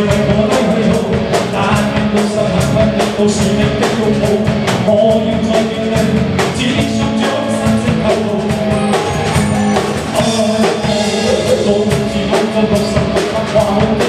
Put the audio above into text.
为我的去，但愿十万分亦到是你的路途。我要再见你，只想将心声透露。爱我，路是漫漫，十万分。